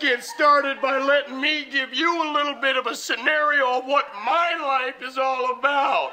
get started by letting me give you a little bit of a scenario of what my life is all about.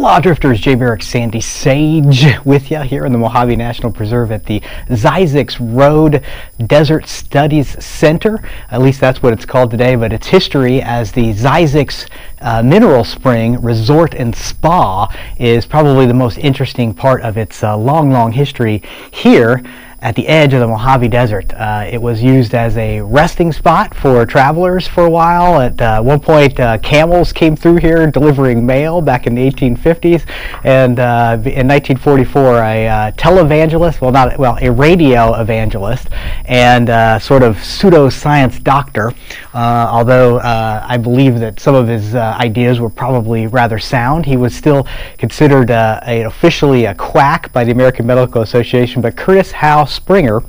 Hola Drifters, Jay Barak, Sandy Sage with you here in the Mojave National Preserve at the Zzyzx Road Desert Studies Center. At least that's what it's called today, but its history as the Zzyzx uh, Mineral Spring Resort and Spa is probably the most interesting part of its uh, long, long history here at the edge of the Mojave Desert. Uh, it was used as a resting spot for travelers for a while. At uh, one point, uh, camels came through here delivering mail back in the 1850s. And uh, in 1944, a uh, televangelist, well, not well, a radio evangelist, and uh, sort of pseudoscience doctor, although I believe that some of his ideas were probably rather sound, he was still considered a, officially a quack by the American Medical Association. But Curtis Springer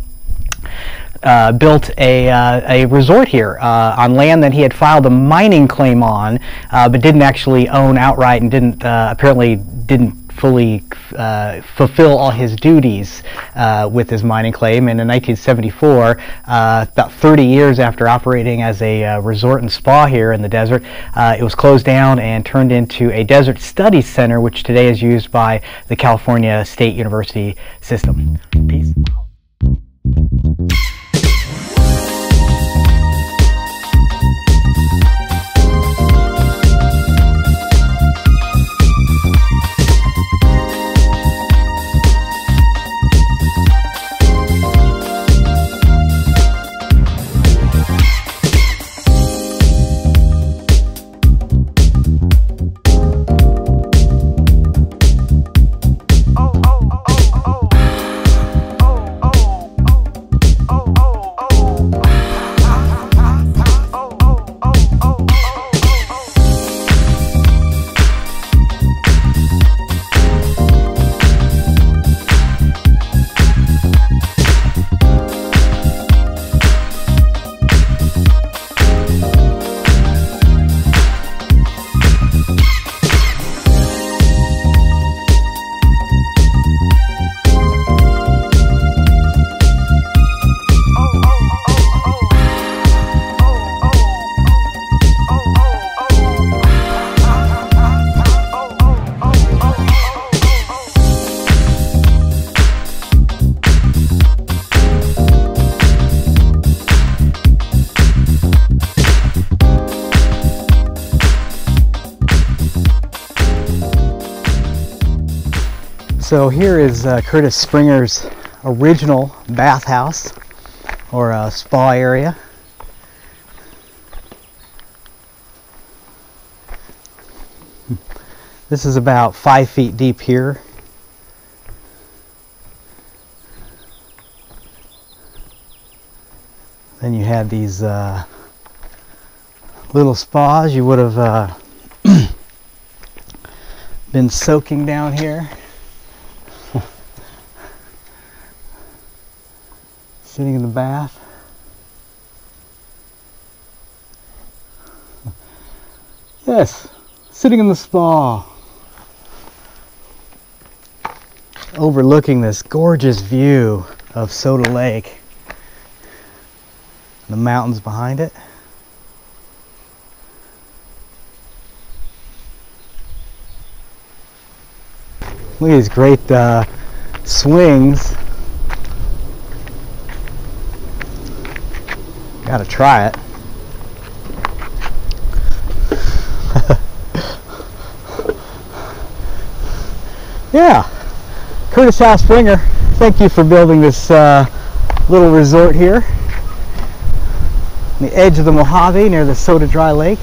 uh, built a, uh, a resort here uh, on land that he had filed a mining claim on, uh, but didn't actually own outright and didn't uh, apparently didn't fully uh, fulfill all his duties with his mining claim. And in 1974, about 30 years after operating as a resort and spa here in the desert, it was closed down and turned into a desert studies center, which today is used by the California State University system. Peace. So here is uh, Curtis Springer's original bathhouse or uh, spa area. This is about five feet deep here. Then you had these uh, little spas you would have uh, been soaking down here. Sitting in the bath. Yes, sitting in the spa, overlooking this gorgeous view of Soda Lake, the mountains behind it. Look at these great uh, swings Gotta try it. yeah, Curtis Howe Springer, thank you for building this uh, little resort here. on the edge of the Mojave near the Soda Dry Lake.